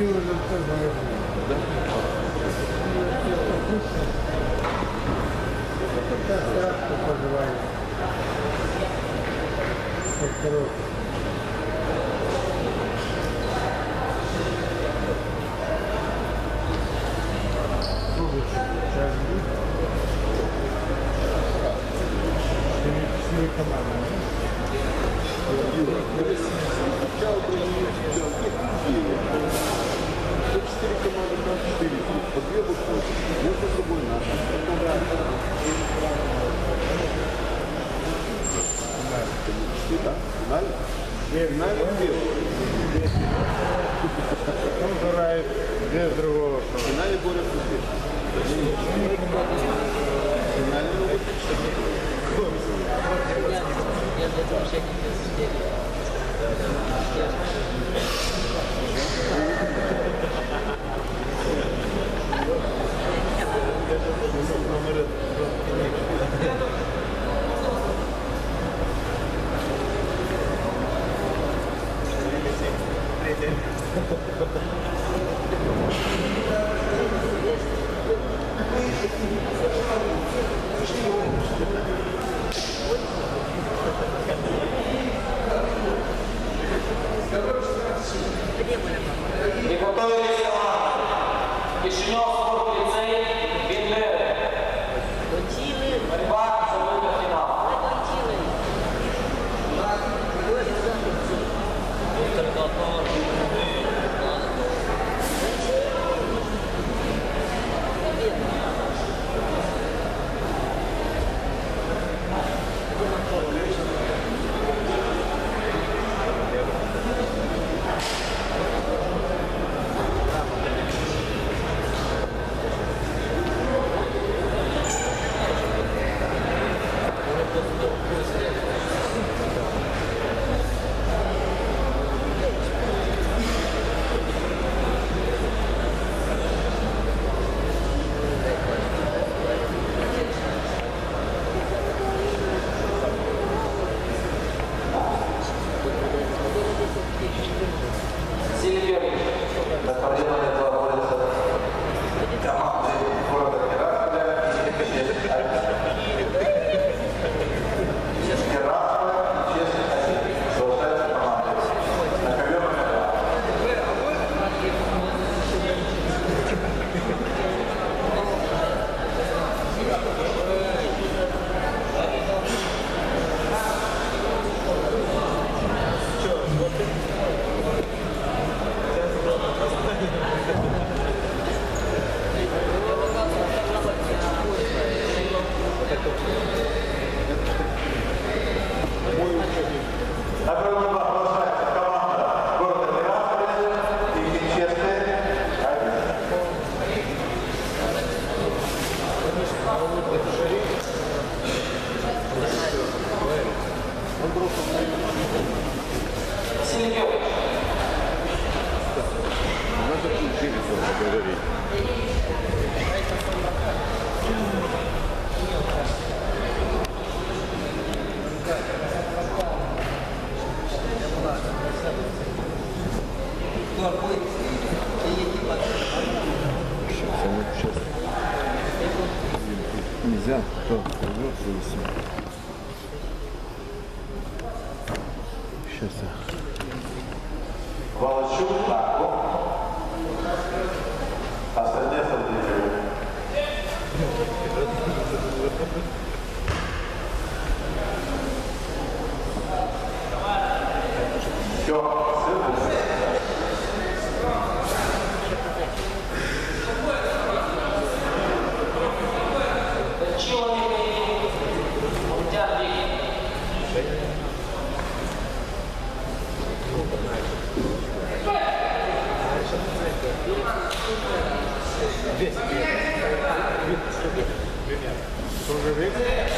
купил уже второй. Да? Это травку пожевали. Как коробка. Thank you. 4 команды, там 4 группы, по две выходят. Между собой наши. Да, финально? Не, финально две. Он играет без другого. Финально более Финально Кузьмин. В Здесь. Здесь. Здесь. Здесь. Здесь.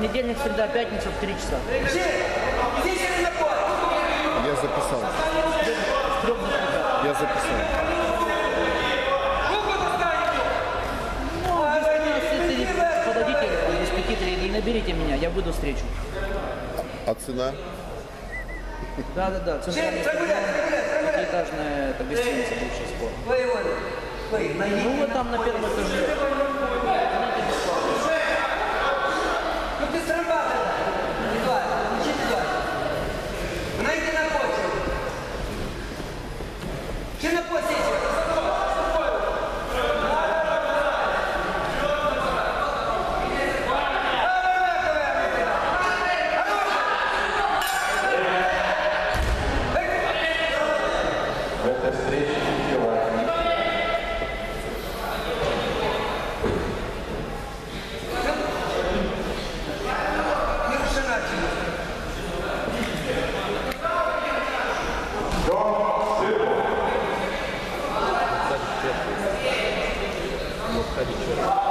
Понедельник, среда, пятница в 3 часа. Я записал. С 3 до 5. Я записал. Без 15 подойдите, без 5 и наберите меня, я буду встречу. А цена? Да, да, да. Стадион, пятиэтажная, это гостиница бывшая спорт. Ну вот там на первом этаже. Tadic.